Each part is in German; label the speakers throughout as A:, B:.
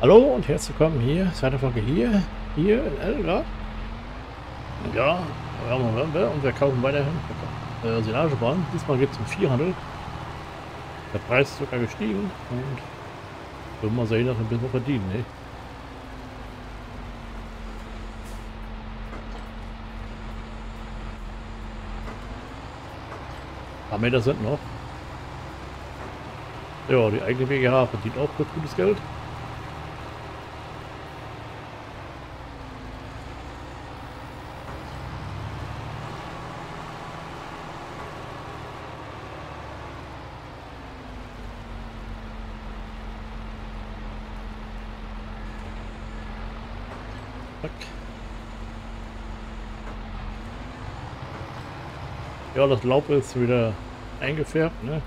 A: Hallo und herzlich willkommen hier, zweite Folge hier, hier in Elga. Ja, wir haben November und wir kaufen weiterhin äh, Silagebahn. Diesmal geht es um Viehhandel. Der Preis ist sogar gestiegen und wir mal sehen, dass wir ein bisschen verdienen. Ne? Ein paar Meter sind noch. Ja, die eigene BGH verdient auch gutes Geld. Ja, das Laub ist wieder eingefärbt, ne?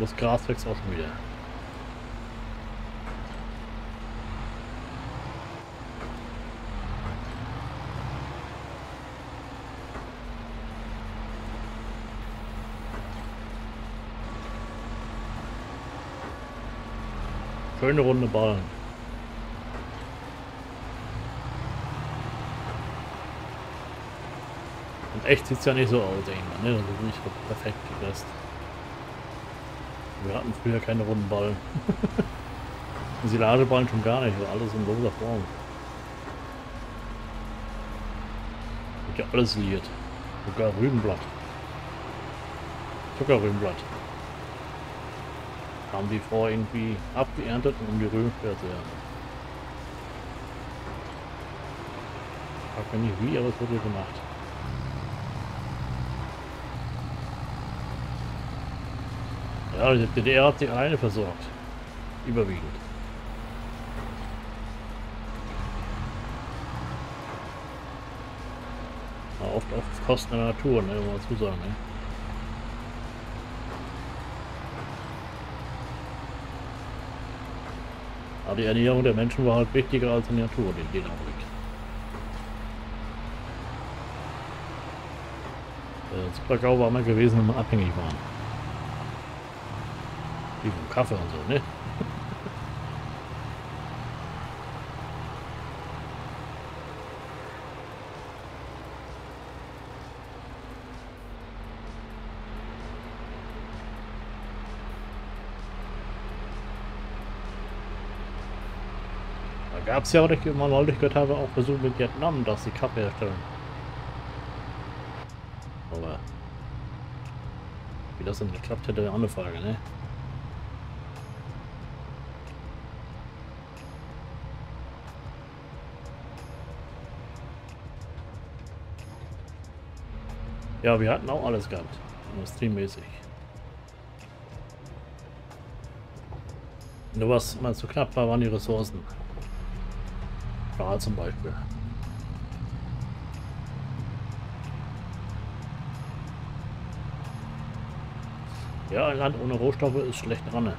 A: Das Gras wächst auch schon wieder. Schöne runde Ballen. Und echt sieht es ja nicht so aus, irgendwann, ne? Ist nicht perfekt gepresst. Wir hatten früher keine runden Ballen. Silageballen schon gar nicht, war alles in loser Form. Und ja alles liiert. Sogar Rübenblatt. Zuckerrübenblatt. Haben die Frau irgendwie abgeerntet, Rüben zu ernten. Ich mich nicht wie, aber es wurde gemacht. Ja, die DDR hat sich alleine versorgt. Überwiegend. Aber oft auf Kosten der Natur, ne, muss man dazu sagen. Ne? Aber die Ernährung der Menschen war halt wichtiger als die Natur in dem Augenblick. Äh, Supergau war mal gewesen, wenn wir abhängig waren. Wie vom Kaffee und so, ne? Da gab es ja ich mal neulich gehört habe, auch Versuche mit Vietnam, dass sie Kaffee herstellen. Aber wie das denn geklappt hätte, wäre eine Frage, ne? Ja, wir hatten auch alles gehabt. Industriemäßig. Nur was mal zu knapp war, waren die Ressourcen. Stahl zum Beispiel. Ja, ein Land ohne Rohstoffe ist schlecht dran. Ne?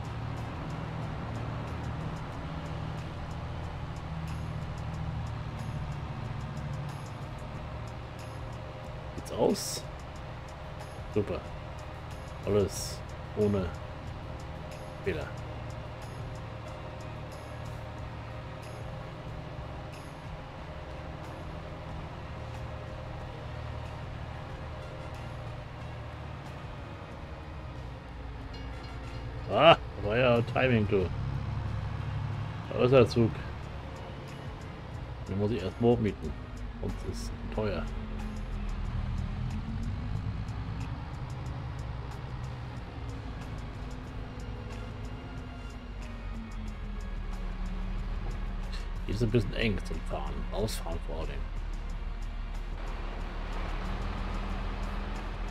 A: Geht's aus? Super. Alles ohne Fehler. Ah, war ja Timing, du. Da ist der Zug. Den muss ich erst morgen mieten. Sonst ist teuer. Die ist ein bisschen eng zum Fahren, ausfahren vor allem.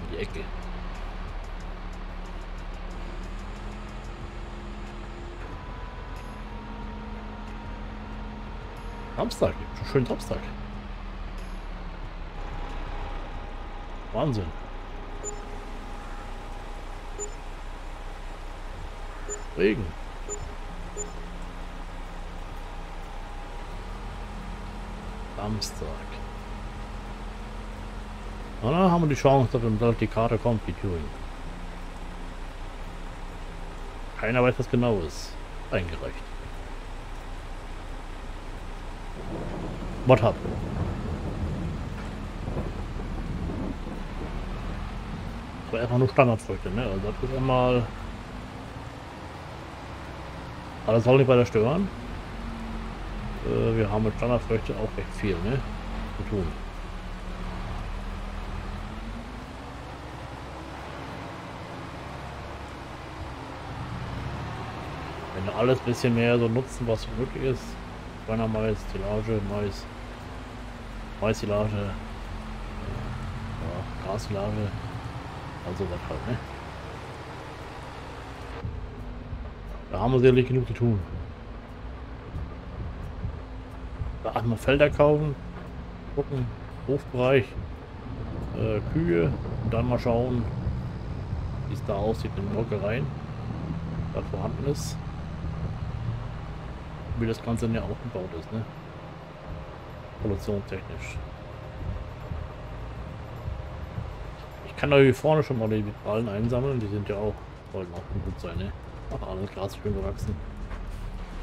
A: In die Ecke. Samstag, schönen Samstag. Wahnsinn. Regen. Samstag. Na, dann haben wir die Chance, dass die Karte kommt, die Turing. Keiner weiß, was genau ist. Eingereicht. What happened? Aber einfach nur Standardfrüchte, ne? Also das ist einmal... Aber das soll nicht weiter stören. Äh, wir haben mit Standardfrüchte auch recht viel, ne? Zu tun. Wenn alles bisschen mehr so nutzen, was möglich ist. Kleiner Mais, Silage, Mais, Mais-Silage, ja, Grassilage, also was halt, ne? Da haben wir sicherlich genug zu tun. Da erstmal Felder kaufen, gucken, Hofbereich, äh, Kühe und dann mal schauen, wie es da aussieht in den Molkereien, was vorhanden ist wie das Ganze ja aufgebaut ist, ne? Produktionstechnisch. Ich kann da hier vorne schon mal die Ballen einsammeln, die sind ja auch, sollten auch gut sein, ne? Ach, alles Gras schön gewachsen.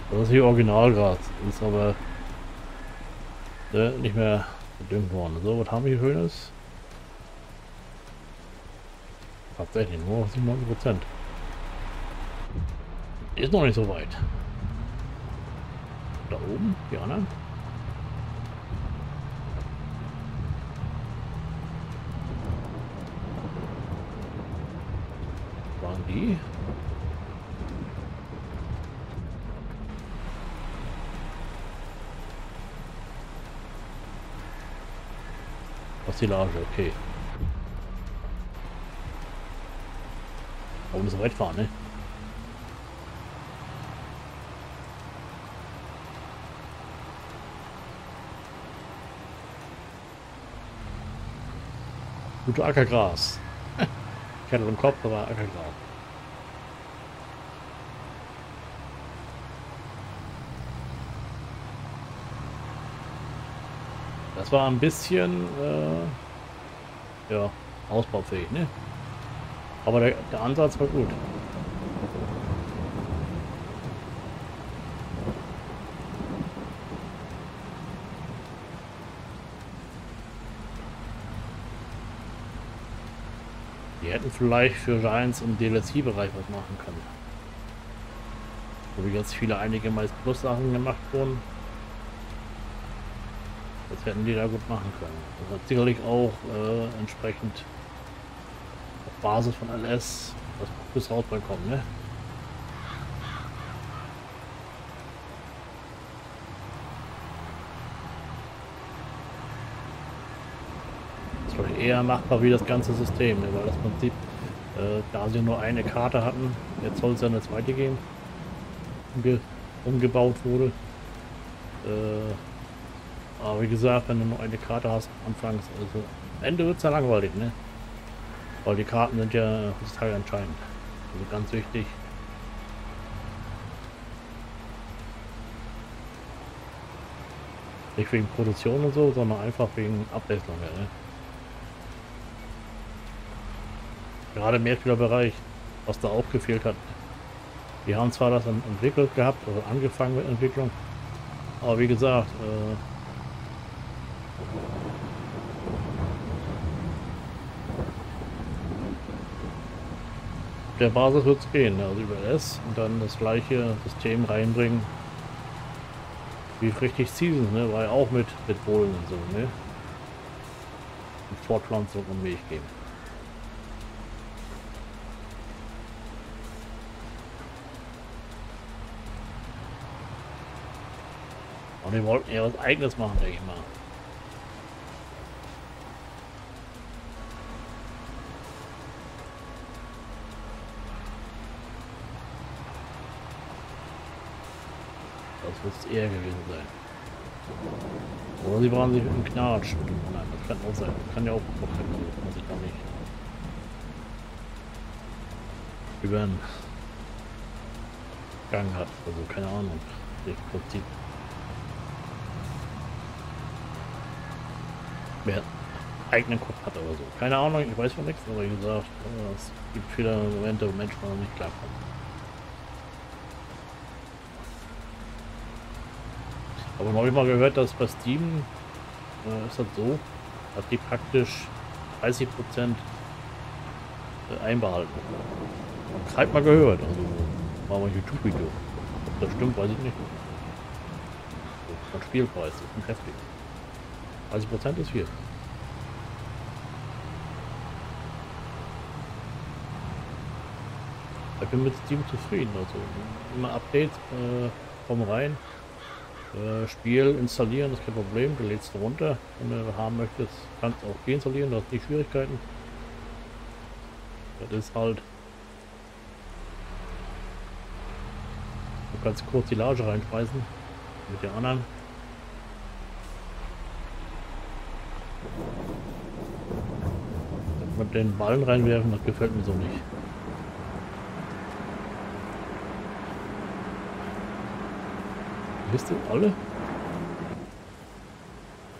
A: Das ist hier Originalgras, ist aber ne, nicht mehr gedüngt worden. So, was haben wir hier Schönes? Tatsächlich nur 97 Prozent. Ist noch nicht so weit. Da oben, die anderen. Die? Silage, okay. Aber so weit fahren, ne? Gute Ackergras. ich hatte im Kopf, aber Ackergras. War ein bisschen, äh, ja, ausbaufähig, ne? Aber der, der Ansatz war gut. Die hätten vielleicht für Giants im DLC-Bereich was machen können. Wo jetzt viele einige meist Plus Sachen gemacht wurden. Das hätten die da gut machen können. Das hat sicherlich auch äh, entsprechend auf Basis von LS das Plus rausbekommen, ne? eher machbar wie das ganze System, ne? weil das Prinzip, äh, da sie nur eine Karte hatten, jetzt soll es ja eine zweite geben, umge umgebaut wurde. Äh, aber wie gesagt, wenn du nur eine Karte hast, anfangs, also am Ende wird es ja langweilig, ne? Weil die Karten sind ja heutzutage entscheidend. Also ganz wichtig. Nicht wegen Produktion und so, sondern einfach wegen Abwechslung. Ne? Gerade im Mehrspielerbereich, was da auch gefehlt hat. Wir haben zwar das entwickelt gehabt, oder angefangen mit Entwicklung, aber wie gesagt, äh, der Basis wird es gehen, also über S und dann das gleiche System reinbringen wie richtig Season, ne? War ja auch mit, mit Bohlen und so, ne? Und Fortpflanzung und Milch geben. Und wir wollten ja was eigenes machen, denke ich mal. Das es eher gewesen sein. Oder sie waren sich im Knatsch mit dem Nein, das kann auch sein. Das kann ja auch Prozent sein, muss ich gar nicht. Über einen Gang hat, also keine Ahnung. Ich Prinzip. mehr eigenen Kopf hat oder so. Keine Ahnung, ich weiß von nichts, aber wie gesagt, es gibt viele Momente, wo Menschen noch nicht klarkommen. Aber noch mal gehört, dass bei Steam äh, ist das so, dass die praktisch 30 Prozent äh, einbehalten. Und halt mal gehört, also machen wir ein YouTube-Video. Ob das stimmt, weiß ich nicht. Von Spielpreis, das ist heftig. 30 Prozent ist viel. Ich bin mit Steam zufrieden. Also immer Updates äh, kommen rein. Äh, Spiel installieren ist kein Problem. Du lädst runter. Wenn du haben möchtest, kannst du auch deinstallieren. Du hast nicht Schwierigkeiten. Das ist halt. Du kannst kurz die Lage reinspeisen. Mit den anderen. Mit den Ballen reinwerfen, das gefällt mir so nicht. Wisst ihr alle?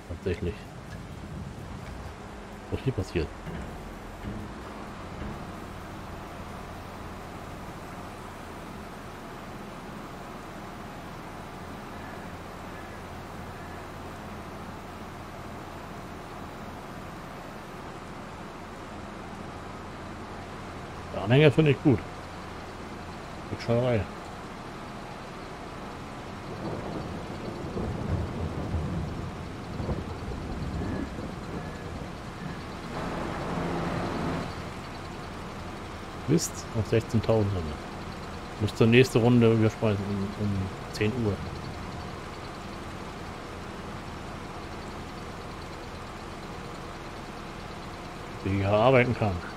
A: Tatsächlich. Was hier passiert? Anhänger finde ich gut. Mit Schauerei. Mist, auf 16.000 Muss zur nächsten Runde überspeisen um, um 10 Uhr. Wie hier arbeiten kann.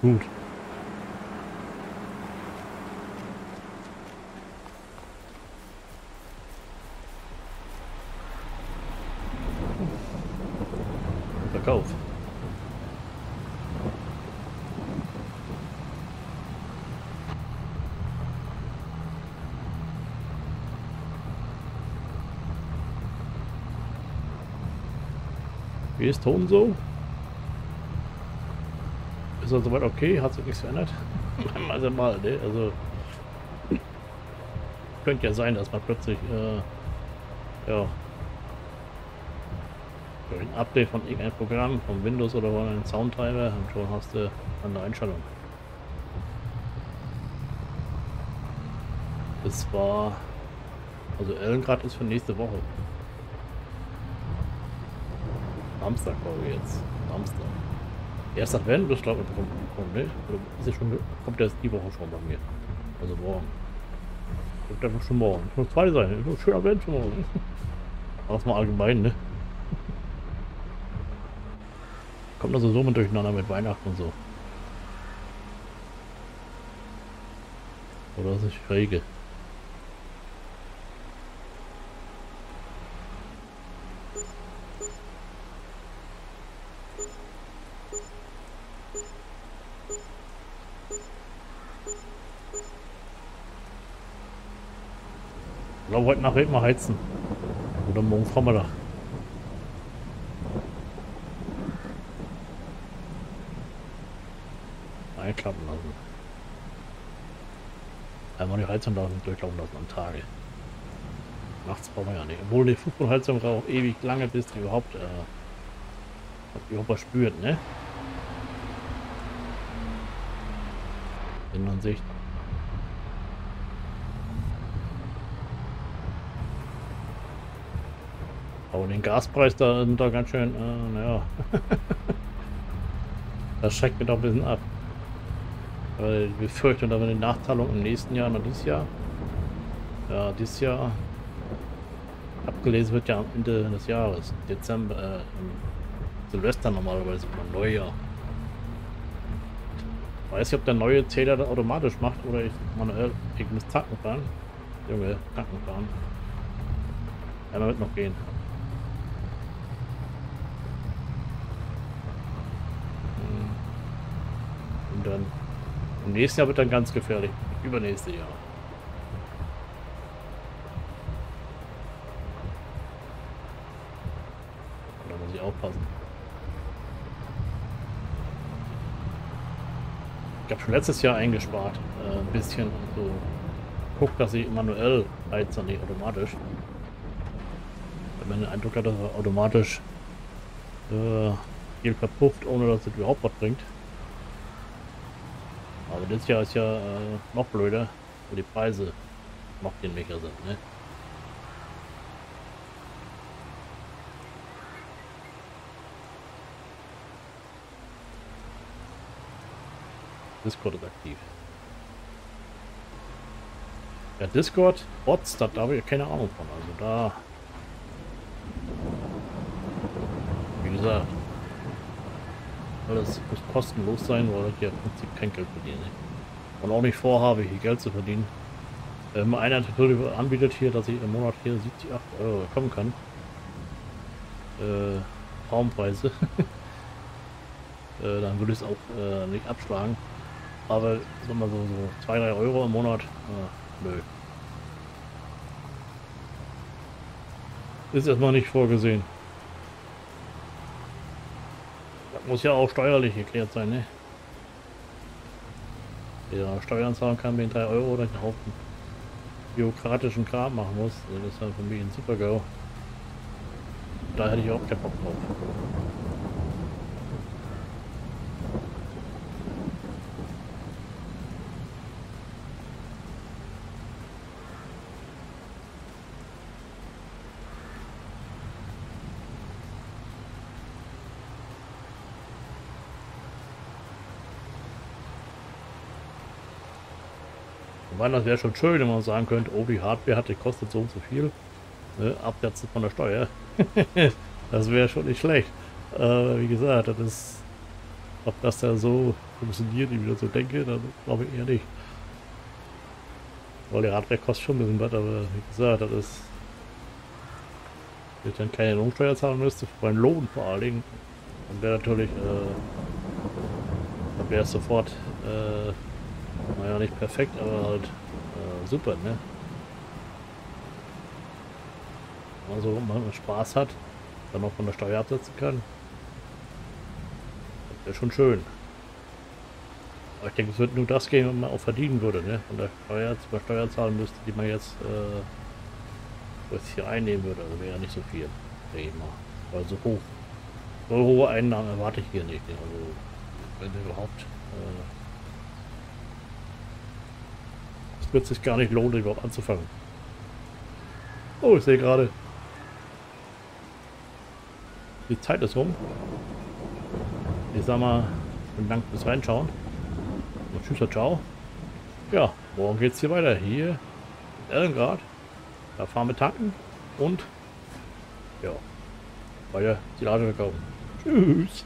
A: Gut. Verkauf. Wie ist Ton so? Ist er soweit okay? Hat sich nichts verändert? also mal, ne? Also könnte ja sein, dass man plötzlich äh, ja ein Update von irgendeinem Programm, von Windows oder von einem Soundtreiber und schon hast du eine Einstellung. Das war also Ellengrad ist für nächste Woche. Samstag glaube ich jetzt. Samstag. Advent ist glaube ich kommt, kommt ne? Oder ist schon kommt erst die Woche schon bei mir. Also morgen. Kommt einfach schon morgen. Es muss zwei sein. Schön Advent schon morgen. Aber mal allgemein, ne? Kommt also so mit durcheinander mit Weihnachten und so. Oder ist es rege? Heute Nacht mal heizen. Oder morgen Vormittag. einklappen lassen. Einmal die Heizung lassen, durchlaufen lassen am Tage. Nachts brauchen wir ja nicht. Obwohl die Fußbodenheizung auch ewig lange, bis die überhaupt, äh, überhaupt was spürt, ne? In Sicht. Aber den Gaspreis da da ganz schön, äh, naja. das schreckt mir doch ein bisschen ab. Weil wir fürchten, dass wir eine Nachzahlung im nächsten Jahr, noch dieses Jahr, ja, dieses Jahr abgelesen wird ja am Ende des Jahres, Dezember, äh, Silvester normalerweise oder Neujahr. Weiß ich, ob der neue Zähler das automatisch macht oder ich manuell, ich muss tanken fahren. Junge, tanken fahren. Einmal wird noch gehen. Und dann im nächsten Jahr wird dann ganz gefährlich. Übernächste Jahr. Da muss ich aufpassen. Ich habe schon letztes Jahr eingespart. Äh, ein bisschen so. Guck, dass ich manuell heize, nicht automatisch. Wenn man den Eindruck hat, dass er automatisch äh, viel verpufft, ohne dass es überhaupt was bringt. Aber das Jahr ist ja äh, noch blöder, weil die Preise noch dienlicher sind, ne? Discord ist aktiv. Ja, Discord, Bots, da habe ich keine Ahnung von. Also da... Wie gesagt, alles muss kostenlos sein, weil ich hier im Prinzip kein Geld verdiene. Und auch nicht vorhabe, hier Geld zu verdienen. Man einer anbietet hier, dass ich im Monat hier 70, 8 Euro bekommen kann. Äh, Traumpreise. äh, dann würde ich es auch äh, nicht abschlagen. Aber sagen wir so, so 2, 3 Euro im Monat, äh, nö. Ist erstmal nicht vorgesehen. Muss ja auch steuerlich geklärt sein, ne? Ja, Steuern zahlen kann wegen 3 Euro oder einen Haufen bürokratischen Kram machen muss. Das ist halt für mich ein super GAU. Da hätte ich auch keinen Bock drauf. Wobei das wäre schon schön, wenn man sagen könnte, oh, die Hardware hat, die kostet so und so viel. Ne, abwärts von der Steuer. das wäre schon nicht schlecht. Äh, wie gesagt, das ist, ob das da so funktioniert, wie ich wieder so denke, dann glaube ich eher nicht. Weil die Hardware kostet schon ein bisschen was, aber wie gesagt, das ist, wenn ich dann keine Lohnsteuer zahlen müsste, für meinen Lohn vor allen Dingen, dann wäre natürlich, äh, dann wäre es sofort, äh, naja, nicht perfekt, aber halt äh, super, ne? Also, wenn man Spaß hat, dann auch von der Steuer absetzen kann. Das wäre schon schön. Aber ich denke, es wird nur das gehen, wenn man auch verdienen würde, ne? Von der Steuer, zur Steuer zahlen müsste, die man jetzt, äh, jetzt hier einnehmen würde. Also wäre ja nicht so viel, mal. Also hoch. So hohe Einnahmen erwarte ich hier nicht. Ne? Also, wenn überhaupt. Äh, wird sich gar nicht lohnen, überhaupt anzufangen. Oh, ich sehe gerade. Die Zeit ist rum. Ich sag mal, vielen Dank fürs Reinschauen. Und tschüss, ciao. Ja, morgen geht's hier weiter. Hier in Ellengrad. Da fahren wir tanken und ja, weiter Silage verkaufen. Tschüss.